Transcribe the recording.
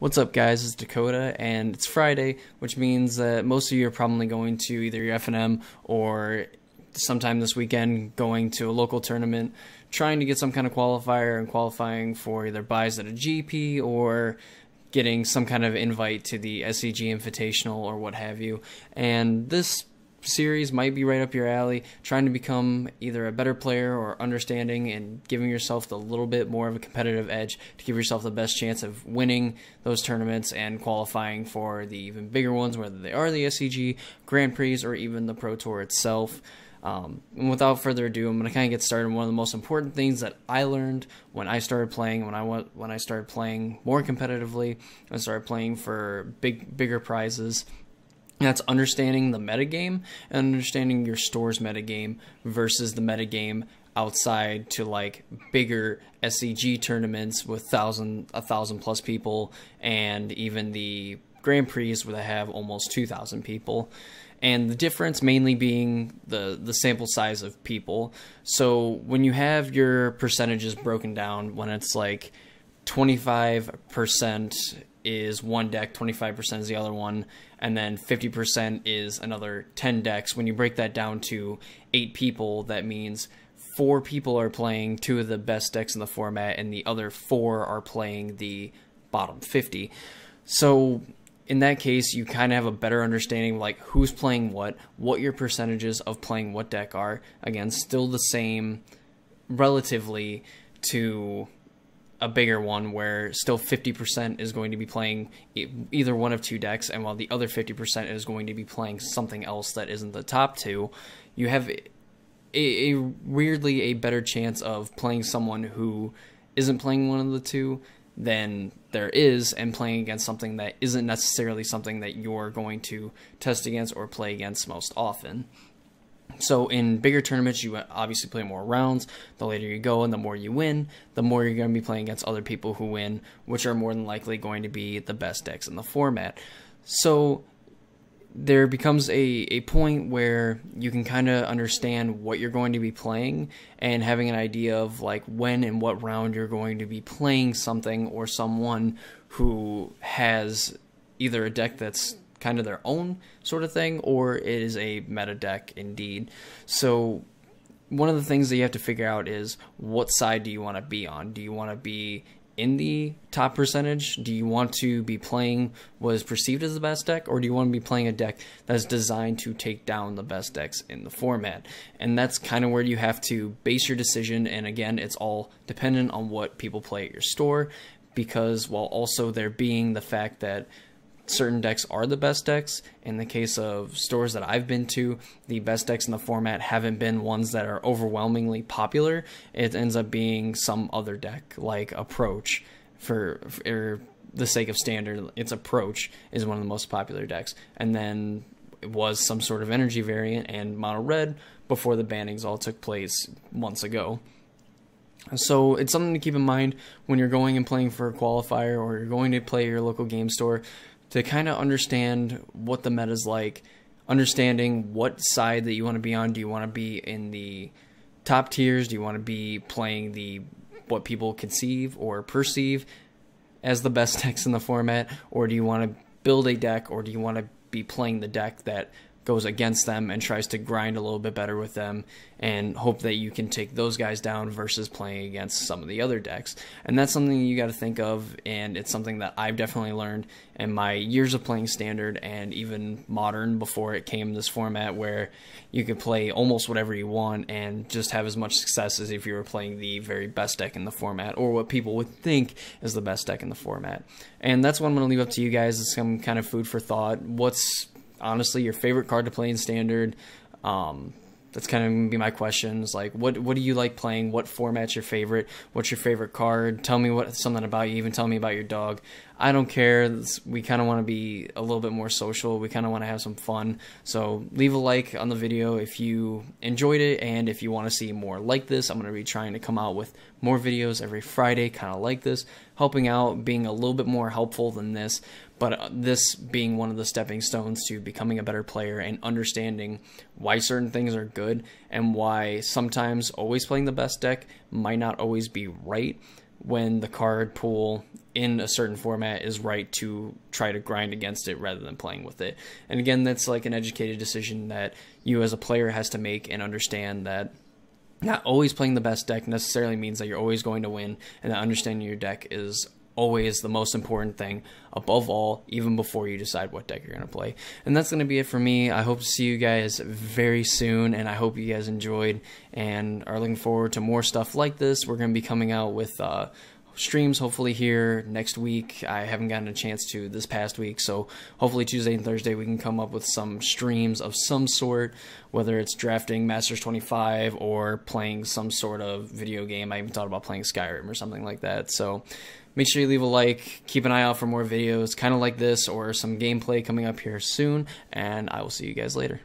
What's up, guys? It's Dakota, and it's Friday, which means that most of you are probably going to either your FNM or sometime this weekend going to a local tournament, trying to get some kind of qualifier and qualifying for either buys at a GP or getting some kind of invite to the SCG Invitational or what have you. And this series might be right up your alley, trying to become either a better player or understanding and giving yourself a little bit more of a competitive edge to give yourself the best chance of winning those tournaments and qualifying for the even bigger ones, whether they are the SCG, Grand Prix, or even the Pro Tour itself. Um, and without further ado, I'm going to kind of get started. One of the most important things that I learned when I started playing, when I went, when I started playing more competitively, and started playing for big, bigger prizes, that's understanding the metagame and understanding your store's metagame versus the metagame outside to like bigger SCG tournaments with thousand a thousand plus people and even the Grand Prix where they have almost two thousand people. And the difference mainly being the the sample size of people. So when you have your percentages broken down when it's like 25% is one deck, 25% is the other one, and then 50% is another 10 decks. When you break that down to eight people, that means four people are playing two of the best decks in the format, and the other four are playing the bottom 50. So in that case, you kind of have a better understanding like who's playing what, what your percentages of playing what deck are. Again, still the same relatively to a bigger one where still 50% is going to be playing either one of two decks, and while the other 50% is going to be playing something else that isn't the top two, you have a, a weirdly a better chance of playing someone who isn't playing one of the two than there is and playing against something that isn't necessarily something that you're going to test against or play against most often. So in bigger tournaments, you obviously play more rounds. The later you go and the more you win, the more you're going to be playing against other people who win, which are more than likely going to be the best decks in the format. So there becomes a, a point where you can kind of understand what you're going to be playing and having an idea of like when and what round you're going to be playing something or someone who has either a deck that's kind of their own sort of thing, or it is a meta deck indeed. So one of the things that you have to figure out is what side do you want to be on? Do you want to be in the top percentage? Do you want to be playing what is perceived as the best deck, or do you want to be playing a deck that's designed to take down the best decks in the format? And that's kind of where you have to base your decision. And again, it's all dependent on what people play at your store, because while also there being the fact that certain decks are the best decks. In the case of stores that I've been to, the best decks in the format haven't been ones that are overwhelmingly popular. It ends up being some other deck, like Approach, for, for the sake of standard. Its Approach is one of the most popular decks. And then it was some sort of energy variant and mono red before the bannings all took place months ago. So it's something to keep in mind when you're going and playing for a qualifier or you're going to play your local game store to kind of understand what the meta is like, understanding what side that you want to be on. Do you want to be in the top tiers? Do you want to be playing the what people conceive or perceive as the best decks in the format, or do you want to build a deck, or do you want to be playing the deck that goes against them and tries to grind a little bit better with them and hope that you can take those guys down versus playing against some of the other decks. And that's something you got to think of, and it's something that I've definitely learned in my years of playing standard and even modern before it came this format where you could play almost whatever you want and just have as much success as if you were playing the very best deck in the format or what people would think is the best deck in the format. And that's what I'm going to leave up to you guys. It's some kind of food for thought. What's honestly your favorite card to play in standard. Um, that's kind of gonna be my questions. Like, what what do you like playing? What format's your favorite? What's your favorite card? Tell me what something about you. Even tell me about your dog. I don't care. We kind of want to be a little bit more social. We kind of want to have some fun. So leave a like on the video if you enjoyed it, and if you want to see more like this, I'm gonna be trying to come out with more videos every Friday, kind of like this, helping out, being a little bit more helpful than this but uh, this being one of the stepping stones to becoming a better player and understanding why certain things are good and why sometimes always playing the best deck might not always be right when the card pool in a certain format is right to try to grind against it rather than playing with it. And again, that's like an educated decision that you as a player has to make and understand that not always playing the best deck necessarily means that you're always going to win and that understanding your deck is always the most important thing above all even before you decide what deck you're going to play and that's going to be it for me i hope to see you guys very soon and i hope you guys enjoyed and are looking forward to more stuff like this we're going to be coming out with uh, streams hopefully here next week. I haven't gotten a chance to this past week, so hopefully Tuesday and Thursday we can come up with some streams of some sort, whether it's drafting Masters 25 or playing some sort of video game. I even thought about playing Skyrim or something like that. So make sure you leave a like, keep an eye out for more videos kind of like this or some gameplay coming up here soon, and I will see you guys later.